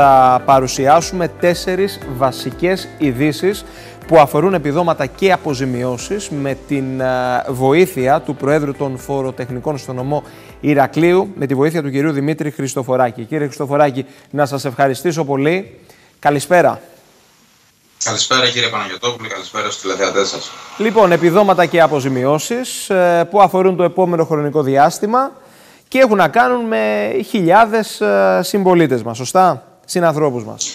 θα παρουσιάσουμε τέσσερις βασικές ειδήσεις που αφορούν επιδόματα και αποζημιώσεις με την βοήθεια του Προέδρου των Φοροτεχνικών στο νομό Ηρακλείου, με τη βοήθεια του κυρίου Δημήτρη Χριστοφοράκη. Κύριε Χριστοφοράκη, να σας ευχαριστήσω πολύ. Καλησπέρα. Καλησπέρα κύριε Παναγιωτόπουλο, καλησπέρα στους τηλεθεατές σας. Λοιπόν, επιδόματα και αποζημιώσεις ε, που αφορούν το επόμενο χρονικό διάστημα και έχουν να κάνουν με χιλιάδες ε, συμπολίτες μας, σωστά, συνανθρώπους μας.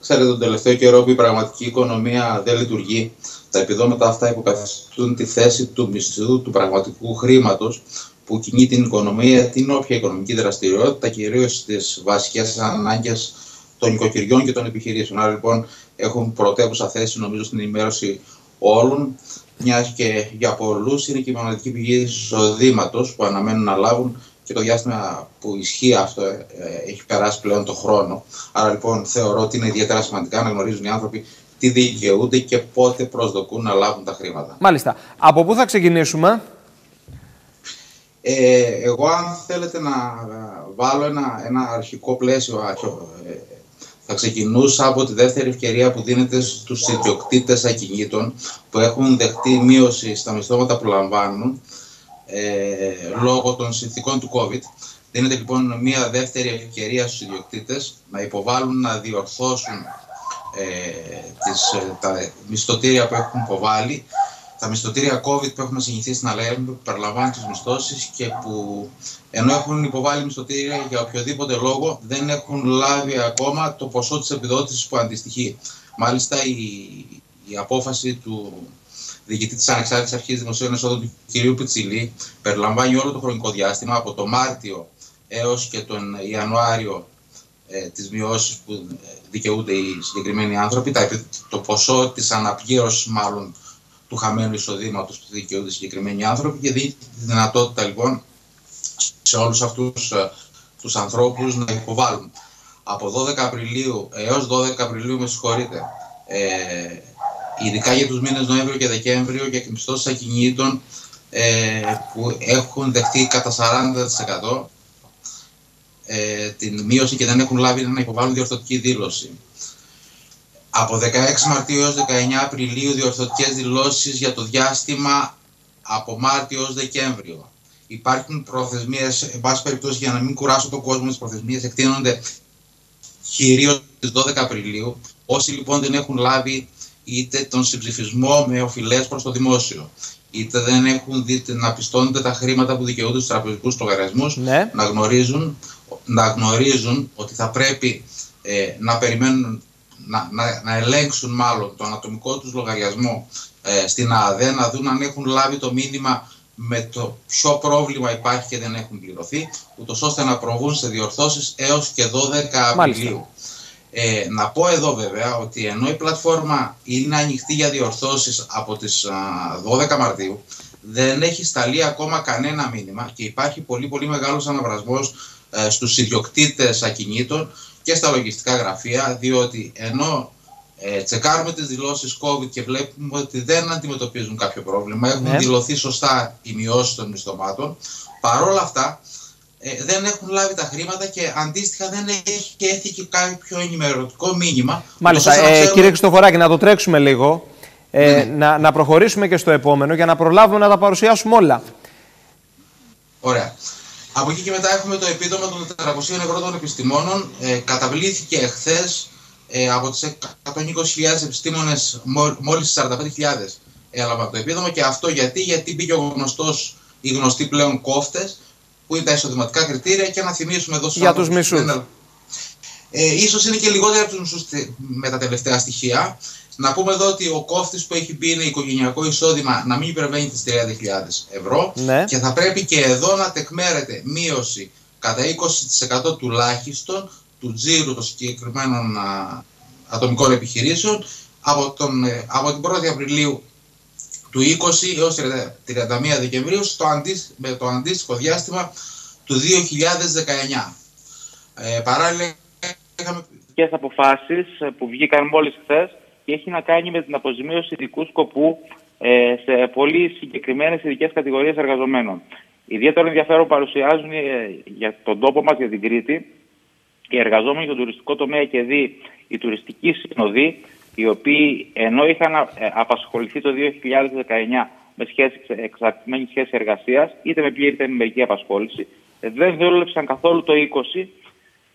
Ξέρετε, τον τελευταίο καιρό που η πραγματική οικονομία δεν λειτουργεί, τα επιδόματα αυτά υποκαθιστούν τη θέση του μισθού του πραγματικού χρήματος που κινεί την οικονομία, την όποια οικονομική δραστηριότητα, κυρίως στις βασικές ανάγκες των οικοκυριών και των επιχειρήσεων. Άρα λοιπόν έχουν πρωτεύουσα θέση νομίζω στην ενημέρωση όλων, μιας και για πολλούς είναι και η μοναδική πηγή εισοδήματος που αναμένουν να λάβουν και το διάστημα που ισχύει αυτό ε, έχει περάσει πλέον το χρόνο. Άρα λοιπόν θεωρώ ότι είναι ιδιαίτερα σημαντικά να γνωρίζουν οι άνθρωποι τι δικαιούνται και πότε προσδοκούν να λάβουν τα χρήματα. Μάλιστα. Από πού θα ξεκινήσουμε; Ε, εγώ αν θέλετε να βάλω ένα, ένα αρχικό πλαίσιο ε, θα ξεκινούσα από τη δεύτερη ευκαιρία που δίνεται στους ιδιοκτήτες ακινήτων που έχουν δεχτεί μείωση στα μισθώματα που λαμβάνουν ε, λόγω των συνθήκων του COVID. Δίνεται λοιπόν μια δεύτερη ευκαιρία στους ιδιοκτήτες να υποβάλουν, να διορθώσουν ε, τις, ε, τα μισθωτήρια που έχουν υποβάλει, τα μισθωτήρια COVID που έχουμε συνηθίσει να λέμε, που περιλαμβάνουν τις μισθώσεις και που ενώ έχουν υποβάλει μισθωτήρια για οποιοδήποτε λόγο δεν έχουν λάβει ακόμα το ποσό της επιδότησης που αντιστοιχεί. Μάλιστα η, η απόφαση του διοικητή της Ανεξάρτητης Αρχής Δημοσίων Εσόδων του κ. Πιτσιλή, περιλαμβάνει όλο το χρονικό διάστημα από το Μάρτιο έως και τον Ιανουάριο ε, τις μειώσεις που ε, δικαιούνται οι συγκεκριμένοι άνθρωποι, το ποσό της αναπλήρωσης μάλλον του χαμένου εισοδήματος που δικαιούνται οι συγκεκριμένοι άνθρωποι και δίνει τη δυνατότητα λοιπόν σε όλους αυτούς ε, τους ανθρώπους να υποβάλουν. Από 12 Απριλίου έως 12 Απριλίου, με συγχωρείτε, ε, ειδικά για τους μήνες Νοέμβριο και Δεκέμβριο για μισθώσεις ακινήτων ε, που έχουν δεχτεί κατά 40% ε, την μείωση και δεν έχουν λάβει να υποβάλουν διορθωτική δήλωση. Από 16 Μαρτίου έως 19 Απριλίου διορθωτικές δηλώσεις για το διάστημα από Μάρτιο έως Δεκέμβριο. Υπάρχουν προθεσμίες, εν πάση περιπτώσει για να μην κουράσω τον κόσμο, τις προθεσμίες εκτείνονται κυρίως στις 12 Απριλίου. Όσοι λοιπόν δεν έχουν λάβει είτε τον συμψηφισμό με οφειλές προς το δημόσιο, είτε δεν έχουν δει να πιστώνονται τα χρήματα που δικαιούνται στους τραπεζικούς λογαριασμούς, ναι. να, γνωρίζουν, να γνωρίζουν ότι θα πρέπει ε, να περιμένουν να, να, να, ελέγξουν μάλλον τον ατομικό τους λογαριασμό ε, στην ΑΔΕ, να δουν αν έχουν λάβει το μήνυμα με το ποιο πρόβλημα υπάρχει και δεν έχουν πληρωθεί, ούτως ώστε να προβούν σε διορθώσεις έως και 12 Απριλίου. Ε, να πω εδώ βέβαια ότι ενώ η πλατφόρμα είναι ανοιχτή για διορθώσεις από τις 12 Μαρτίου, δεν έχει σταλεί ακόμα κανένα μήνυμα και υπάρχει πολύ πολύ μεγάλος αναβρασμός ε, στους ιδιοκτήτες ακινήτων και στα λογιστικά γραφεία, διότι ενώ ε, τσεκάρουμε τις δηλώσεις COVID και βλέπουμε ότι δεν αντιμετωπίζουν κάποιο πρόβλημα, έχουν ναι. δηλωθεί σωστά οι μειώσεις των μισθωμάτων, παρόλα αυτά ε, δεν έχουν λάβει τα χρήματα και αντίστοιχα δεν έχει και έρθει και κάποιο ενημερωτικό μήνυμα. Μάλιστα. Ε, ξέρουμε... Κύριε Χριστοφοράκη, να το τρέξουμε λίγο. Ε, ναι. να, να προχωρήσουμε και στο επόμενο για να προλάβουμε να τα παρουσιάσουμε όλα. Ωραία. Από εκεί και μετά έχουμε το επίδομα των 400 ευρώ των επιστημόνων. Ε, καταβλήθηκε εχθές ε, από τις 120.000 επιστήμονες, μόλις 45.000 έλαβαν το επίδομα. Και αυτό γιατί, γιατί μπήκε ο γνωστός, οι γνωστοί πλέον κόφτες που είναι τα εισοδηματικά κριτήρια και να θυμίσουμε εδώ Για τους μισούς. Ε, ίσως είναι και λιγότερο από τους μισούς με τα τελευταία στοιχεία. Να πούμε εδώ ότι ο κόφτης που έχει μπει είναι οικογενειακό εισόδημα να μην υπερβαίνει τις 30.000 ευρώ ναι. και θα πρέπει και εδώ να τεκμέρεται μείωση κατά 20% τουλάχιστον του τζίρου των συγκεκριμένων α, ατομικών επιχειρήσεων από, τον, ε, από την 1η Απριλίου του 20 έως 31 Δεκεμβρίου στο με το αντίστοιχο διάστημα του 2019. Ε, παράλληλα είχαμε... Και αποφάσεις που βγήκαν μόλις χθες και έχει να κάνει με την αποζημίωση ειδικού σκοπού ε, σε πολύ συγκεκριμένες ειδικές κατηγορίες εργαζομένων. Ιδιαίτερο ενδιαφέρον παρουσιάζουν ε, για τον τόπο μας, για την Κρήτη, οι εργαζόμενοι στον τουριστικό τομέα και δι, οι τουριστικοί συνοδοί, οι οποίοι ενώ είχαν ε, απασχοληθεί το 2019 με σχέση, εξαρτημένης σχέσης εργασίας, είτε με πλήρη είτε με μερική απασχόληση, δεν δούλεψαν καθόλου το 20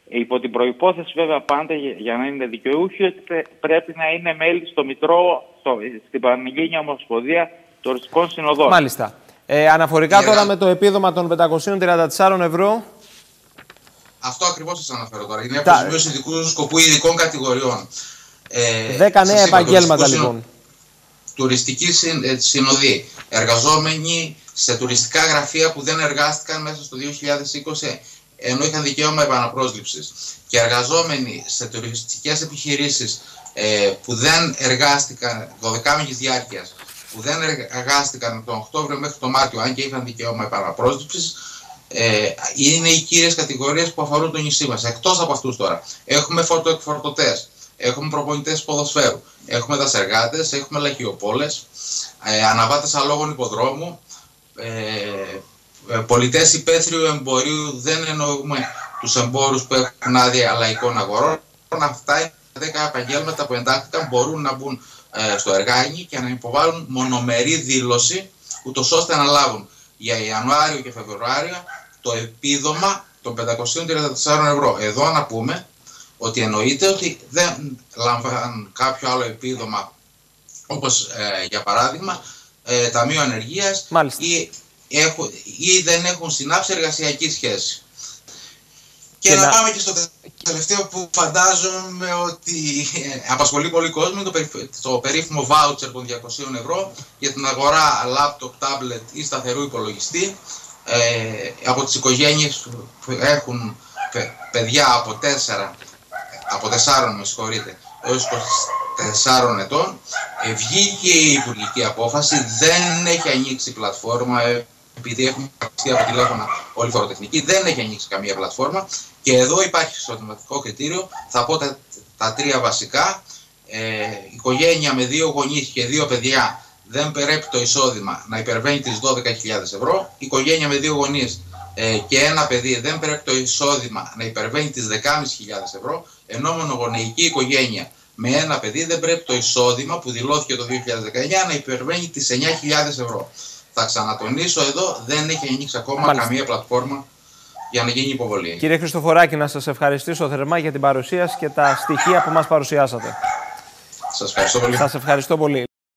Υπό την προπόθεση, βέβαια, πάντα για να είναι δικαιούχοι, ότι πρέπει να είναι μέλη στο Μητρό, στο, στην Πανελλήνια Ομοσπονδία Τουριστικών Συνοδών. Μάλιστα. Ε, αναφορικά τώρα με το επίδομα των 534 ευρώ. Αυτό ακριβώς σας αναφέρω τώρα. Είναι Τα... αποζημίωση ειδικού σκοπούς ειδικών κατηγοριών. Ε, 10 νέα επαγγέλματα λοιπόν. Τουριστική ε, συνοδή. Εργαζόμενοι σε τουριστικά γραφεία που δεν εργάστηκαν μέσα στο 2020 ενώ είχαν δικαίωμα επαναπρόσληψης. Και εργαζόμενοι σε τουριστικές επιχειρήσεις ε, που δεν εργάστηκαν 12 μήνε διάρκειας, που δεν εργάστηκαν τον Οκτώβριο μέχρι τον Μάρτιο, αν και είχαν δικαίωμα επαναπρόσληψης, ε, είναι οι κύριες κατηγορίες που αφορούν το νησί μας. Εκτός από αυτούς τώρα, έχουμε φωτοεκφορτωτέ, έχουμε προπονητές ποδοσφαίρου, έχουμε δασεργάτες, έχουμε λαχιοπόλες, ε, αναβάτες αλόγων υποδρόμου, ε, ε, πολιτές υπαίθριου εμπορίου δεν εννοούμε τους εμπόρους που έχουν άδεια λαϊκών αγορών. Αυτά είναι 10 επαγγέλματα που εντάχθηκαν μπορούν να μπουν ε, στο εργάνι και να υποβάλουν μονομερή δήλωση, ούτως ώστε να λάβουν για Ιανουάριο και Φεβρουάριο το επίδομα των 534 ευρώ. Εδώ να πούμε ότι εννοείται ότι δεν λαμβάνουν κάποιο άλλο επίδομα όπως ε, για παράδειγμα ε, Ταμείο Ανεργίας ή έχουν, ή δεν έχουν συνάψει εργασιακή σχέση. Και, να, πάμε και στο τελευταίο που φαντάζομαι ότι ε, απασχολεί πολύ κόσμο, το, το περίφημο voucher των 200 ευρώ για την αγορά laptop, tablet ή σταθερού υπολογιστή ε, από τις οικογένειες που έχουν παιδιά από 4, από 4 με συγχωρείτε, έως 24 ετών, ε, βγήκε η υπουργική απόφαση, δεν έχει ανοίξει πλατφόρμα, ε, επειδή έχουμε κρατήσει από τηλέφωνα όλη η φοροτεχνική, δεν έχει ανοίξει καμία πλατφόρμα. Και εδώ υπάρχει εισοδηματικό κριτήριο. Θα πω τα, τα τρία βασικά. Ε, οικογένεια με δύο γονείς και δύο παιδιά δεν πρέπει το εισόδημα να υπερβαίνει τις 12.000 ευρώ. Οικογένεια με δύο γονείς ε, και ένα παιδί δεν πρέπει το εισόδημα να υπερβαίνει τις 10.500 ευρώ. Ενώ μονογονεϊκή οικογένεια με ένα παιδί δεν πρέπει το εισόδημα που δηλώθηκε το 2019 να υπερβαίνει τις 9.000 ευρώ θα ξανατονίσω εδώ, δεν έχει ανοίξει ακόμα Μάλιστα. καμία πλατφόρμα για να γίνει υποβολή. Κύριε Χριστοφοράκη, να σας ευχαριστήσω θερμά για την παρουσίαση και τα στοιχεία που μας παρουσιάσατε. Σας ευχαριστώ πολύ. Σας ευχαριστώ πολύ.